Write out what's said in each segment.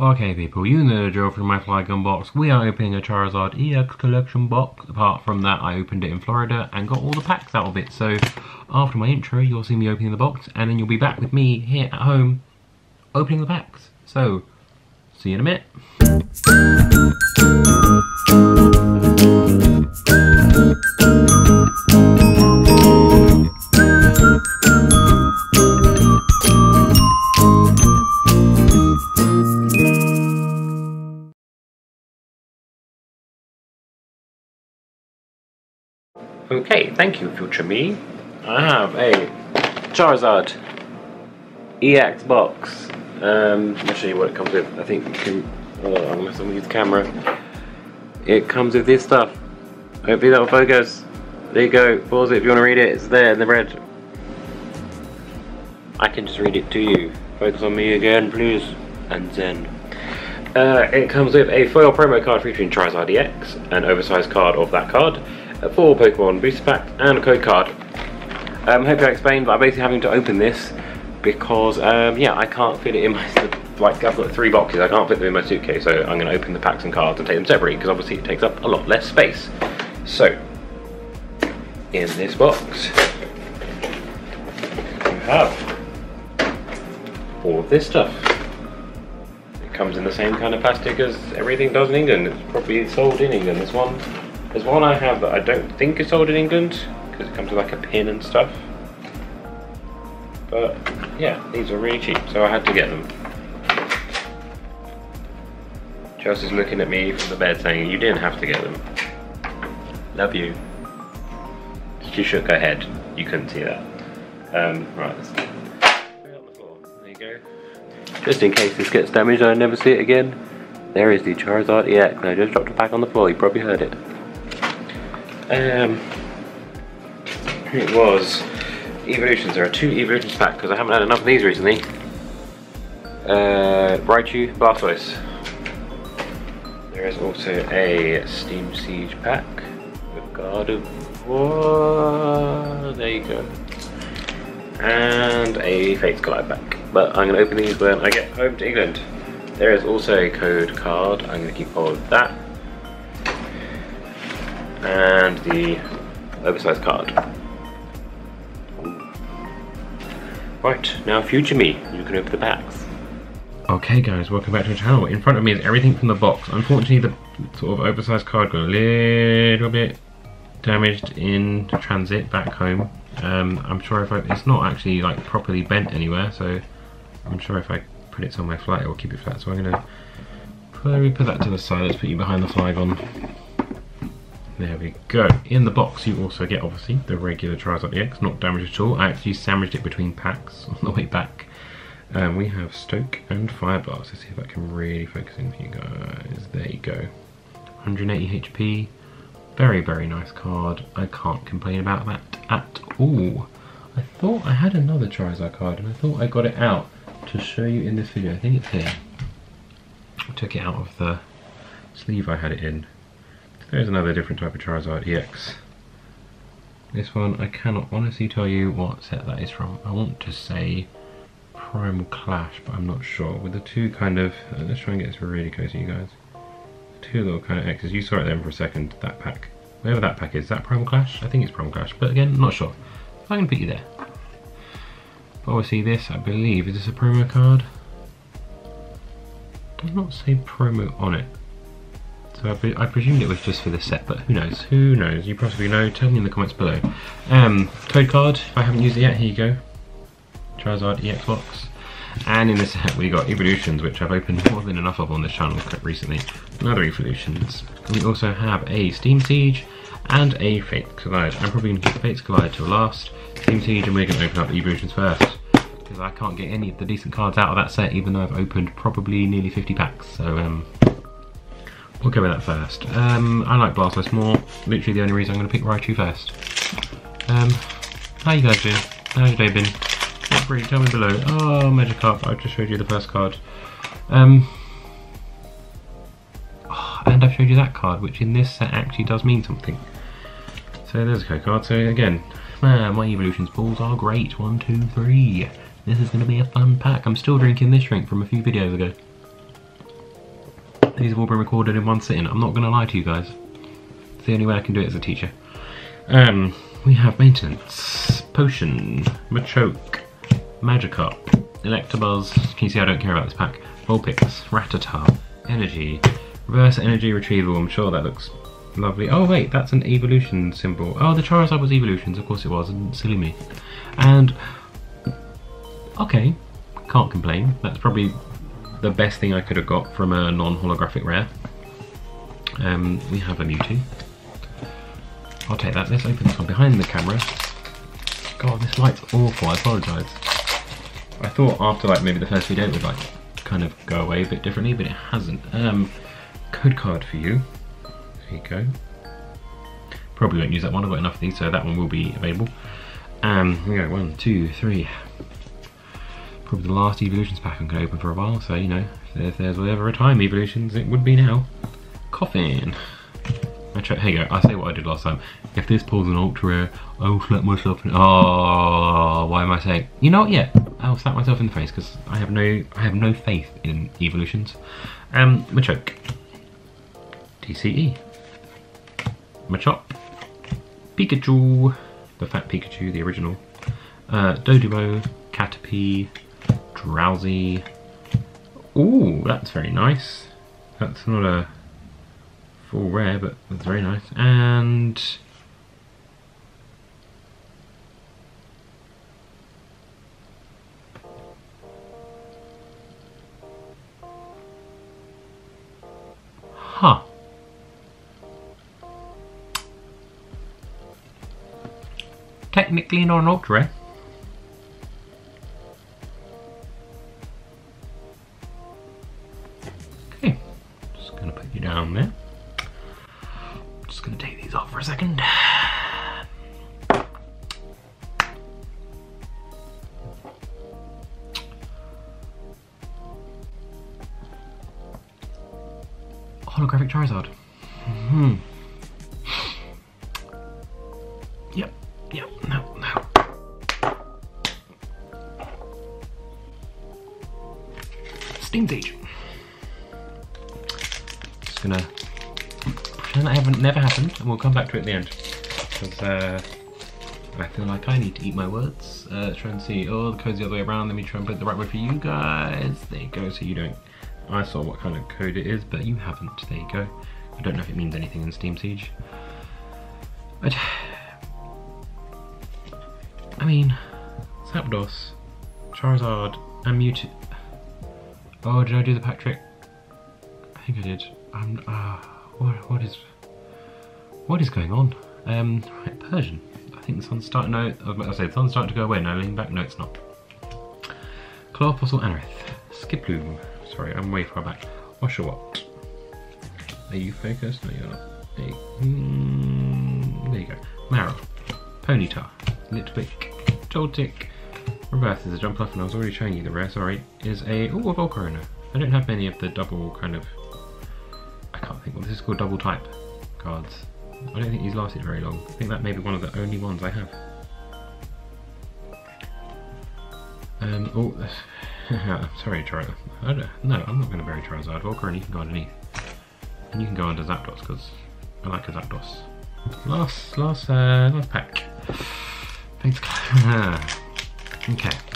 Okay people, you know the drill from my Flygon box. We are opening a Charizard EX collection box. Apart from that, I opened it in Florida and got all the packs out of it. So after my intro, you'll see me opening the box and then you'll be back with me here at home opening the packs. So, see you in a minute. Okay, thank you, future me. I have a Charizard EX box. Um, I'll show you what it comes with. I think you can. Oh, I'm have to use the camera. It comes with this stuff. Hopefully that'll focus. There you go. Pause it if you want to read it. It's there in the red. I can just read it to you. Focus on me again, please. And then. Uh, it comes with a foil promo card featuring Charizard EX, an oversized card of that card, a full Pokemon booster pack, and a code card. Um, hope I explained, but I'm basically having to open this because, um, yeah, I can't fit it in my, like, I've got three boxes, I can't fit them in my suitcase, so I'm going to open the packs and cards and take them separately, because obviously it takes up a lot less space. So, in this box, you have all of this stuff. It comes in the same kind of plastic as everything does in England. It's probably sold in England. This one, there's one I have that I don't think is sold in England because it comes with like a pin and stuff. But yeah, these are really cheap, so I had to get them. Chelsea's looking at me from the bed saying, you didn't have to get them. Love you. She shook her head. You couldn't see that. Um, right, let's. Just in case this gets damaged and I never see it again, there is the Charizard EX. I just dropped it back on the floor, you probably heard it. Um, it was Evolutions. There are two Evolutions pack because I haven't had enough of these recently. Uh, Raichu, Blastoise. There is also a Steam Siege pack with God of War. There you go. And a Fates Collide pack. But I'm going to open these when I get home to England. There is also a code card. I'm going to keep hold of that. And the oversized card. Right, now future me, you can open the packs. Okay guys, welcome back to the channel. In front of me is everything from the box. Unfortunately the sort of oversized card got a little bit damaged in transit back home. Um, I'm sure if I, it's not actually like properly bent anywhere, so I'm sure if I put it somewhere flat it will keep it flat. So I'm gonna put, put that to the side, let's put you behind the Flygon. There we go. In the box you also get obviously the regular Charizard EX, not damaged at all. I actually sandwiched it between packs on the way back. Um, we have Stoke and Fire Blast. Let's see if I can really focus in for you guys. There you go. 180 HP. Very, very nice card. I can't complain about that at all. I thought I had another Charizard card and I thought I got it out to show you in this video. I think it's here. I took it out of the sleeve I had it in. There's another different type of Charizard EX. This one, I cannot honestly tell you what set that is from. I want to say Primal Clash, but I'm not sure. With the two kind of, uh, let's try and get this really close to you guys. Two little kind of X's. You saw it then for a second, that pack. Whatever that pack is, is that Primal Clash? I think it's Primal Clash, but again, not sure. I can put you there. But obviously this, I believe, is this a promo card? Does not say promo on it. So I, pre I, presumed it was just for this set, but who knows? Who knows? You possibly know. Tell me in the comments below. Um, code card, if I haven't used it yet, here you go. Charizard EX box. And in this set we got Evolutions, which I've opened more than enough of on this channel recently. Another Evolutions. We also have a Steam Siege and a Fate Collide. I'm probably going to keep Fates Collide till last. Steam Siege and we're going to open up the Evolutions first. Because I can't get any of the decent cards out of that set even though I've opened probably nearly 50 packs. So um, We'll go with that first. Um, I like Blastoise more. Literally the only reason I'm going to pick Raichu first. Um, how you guys doing? How's your day been? Free, tell me below. Oh, Magikarp, I just showed you the first card. Um, and I've showed you that card, which in this set actually does mean something. So there's a card. So again, man, my Evolutions balls are great. One, two, three. This is going to be a fun pack. I'm still drinking this drink from a few videos ago. These have all been recorded in one sitting. I'm not going to lie to you guys. It's the only way I can do it as a teacher. Um, we have maintenance, potion, Machoke, Magikarp, Electabuzz. Can you see I don't care about this pack? Vulpix, Rattata, Energy, Reverse Energy Retrieval. I'm sure that looks lovely. Oh wait, that's an evolution symbol. Oh, the Charizard was evolutions. Of course it was. Silly me. And okay, can't complain. That's probably the best thing I could have got from a non-holographic rare. Um, we have a Mewtwo. I'll take that. Let's open this one behind the camera. God, this light's awful. I apologise. I thought after like maybe the first video it would like kind of go away a bit differently, but it hasn't. Um, code card for you. There you go. Probably won't use that one. I've got enough of these, so that one will be available. Um, we go one, two, three. Probably the last evolutions pack I'm going to open for a while. So you know, if there's ever a time evolutions, it would be now. Coffin. Here you go, I say what I did last time. If this pulls an ultra rare, I will slap myself in Oh why am I saying you know what yeah, I'll slap myself in the face because I have no I have no faith in evolutions. Um Machoke. DCE. Machop. Pikachu. The fat Pikachu, the original. Uh Caterpie, Drowzee. Ooh, that's very nice. That's not a full rare, but that's very nice. And Huh. Technically not an ultra rare. These off for a second. Holographic Charizard. Hmm. Yep, yep, no, no. Steam Siege. Just gonna and that haven't never happened, and we'll come back to it at the end. Because uh, I feel like I need to eat my words. Uh, try and see, oh, the code's the other way around. Let me try and put it the right way for you guys. There you go, so you don't... I saw what kind of code it is, but you haven't. There you go. I don't know if it means anything in Steam Siege. But... I mean, Zapdos, Charizard, and Mewtwo... Oh, did I do the pack trick? I think I did. I'm... Uh, what, what is what is going on? Um, right, Persian. I think the sun's starting. No, I to say the sun's starting to go away. No, lean back. No, it's not. Claw Fossil Anorith. Skiploom. Sorry, I'm way far back. Oshawott. Are you focused? No, you're not. There you, mm, there you go. Marrow. Ponyta. Litwick. Joltik. Reverse is a jump off, and I was already showing you the rare, sorry. Is a. Oh, a Volcarona. I don't have many of the double kind of called double type cards. I don't think these lasted very long. I think that may be one of the only ones I have. Um, oh, sorry, Charizard. No, I'm not going to bury Charizard. Walker, and you can go underneath. And you can go under Zapdos because I like a Zapdos. Last, last, uh, last pack. Thanks. okay.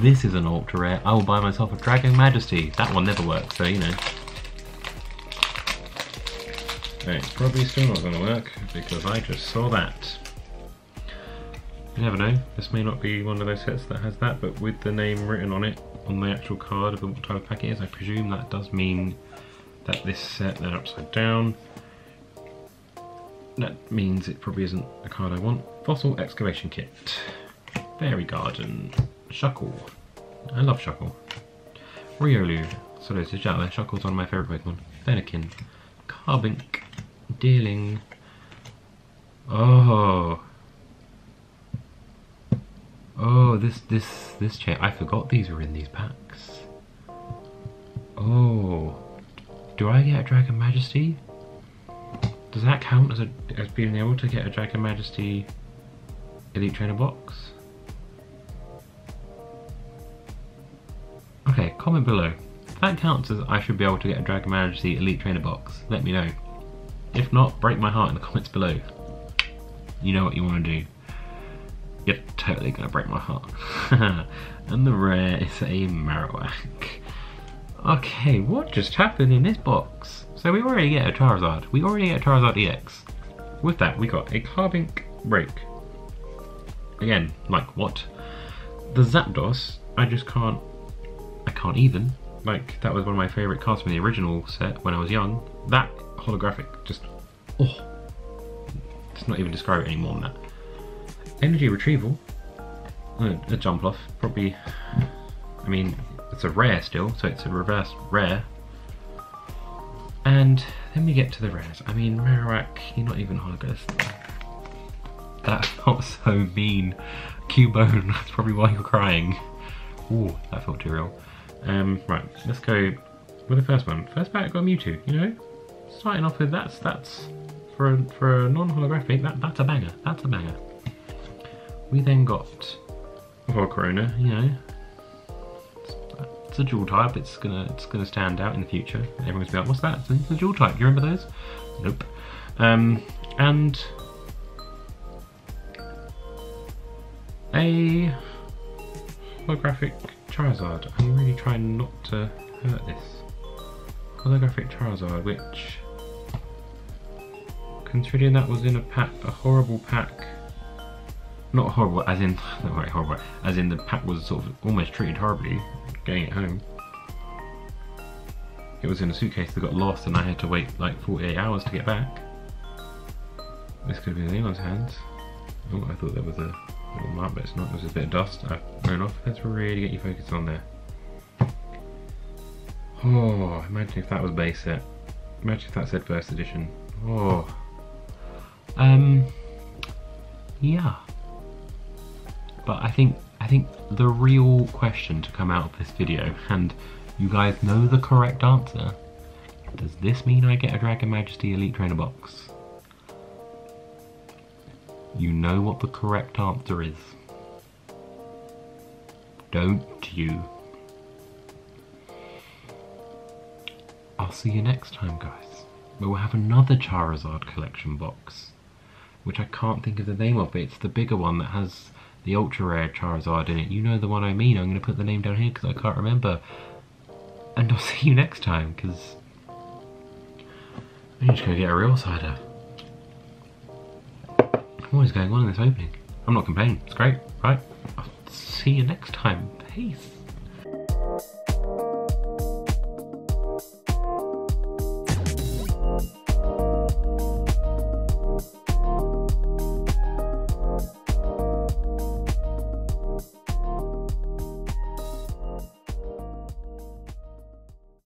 This is an ultra rare, I will buy myself a Dragon Majesty. That one never works, so you know. It's probably still not going to work because I just saw that. You never know, this may not be one of those sets that has that, but with the name written on it, on the actual card of what type of pack it is, I presume that does mean that this set, then upside down, that means it probably isn't a card I want. Fossil Excavation Kit. Fairy Garden. Shuckle. I love Shuckle. Riolu. So there's a out there. Shuckle's one of my favourite Pokemon. Fennekin. Carbink. Deerling. Oh. Oh, this, this, this chair. I forgot these were in these packs. Oh. Do I get a Dragon Majesty? Does that count as, a, as being able to get a Dragon Majesty Elite Trainer box? Okay, comment below. If that counts as I should be able to get a Dragon Majesty Elite Trainer box, let me know. If not, break my heart in the comments below. You know what you want to do. You're totally going to break my heart. and the rare is a Marowak. Okay, what just happened in this box? So we already get a Charizard. We already get a Charizard EX. With that, we got a Carbink Break. Again, like what? The Zapdos, I just can't, can't even. Like, that was one of my favourite cards from the original set when I was young. That holographic, just, oh. It's not even describe it any more than that. Energy Retrieval, A, a off, probably, I mean, it's a rare still, so it's a reverse rare. And then we get to the rares. I mean, Marowak, you're not even holographic. That felt so mean. Cubone, that's probably why you're crying. Ooh, that felt too real. Um, right, let's go with the first one. First pack got Mewtwo, you know? Starting off with that's that's for a, for a non-holographic, that, that's a banger. That's a banger. We then got Volcarona, you know. It's, it's, a dual type, it's gonna it's gonna stand out in the future. Everyone's gonna be like, what's that? It's a dual type, you remember those? Nope. Um, and a holographic Charizard. I'm really trying not to hurt this. Holographic Charizard, which, considering that was in a pack, a horrible pack, not horrible as in, not very horrible, as in the pack was sort of almost treated horribly getting it home. It was in a suitcase that got lost and I had to wait like 48 hours to get back. This could be in anyone's hands. Oh, I thought there was a little mark, but it's not. There's a bit of dust. I've thrown off. Let's really get you focused on there. Oh, imagine if that was base set. Imagine if that said first edition. Oh. Um. Yeah. But I think I think the real question to come out of this video, and you guys know the correct answer. Does this mean I get a Dragon Majesty Elite Trainer box? You know what the correct answer is. Don't you? I'll see you next time, guys. We'll have another Charizard collection box, which I can't think of the name of, but it's the bigger one that has the ultra rare Charizard in it. You know the one I mean. I'm going to put the name down here because I can't remember. And I'll see you next time because I need to go get a real cider. What is going on in this opening? I'm not complaining, it's great, right? I'll see you next time. Peace.